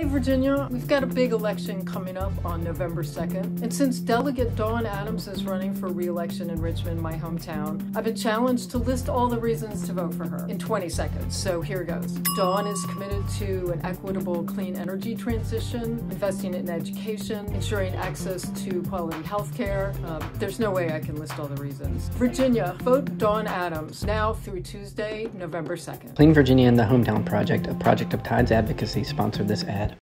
Hey Virginia, we've got a big election coming up on November 2nd. And since Delegate Dawn Adams is running for re-election in Richmond, my hometown, I've been challenged to list all the reasons to vote for her in 20 seconds. So here goes. Dawn is committed to an equitable clean energy transition, investing in education, ensuring access to quality health care. Uh, there's no way I can list all the reasons. Virginia, vote Dawn Adams now through Tuesday, November 2nd. Clean Virginia and the Hometown Project, a project of Tides Advocacy, sponsored this ad.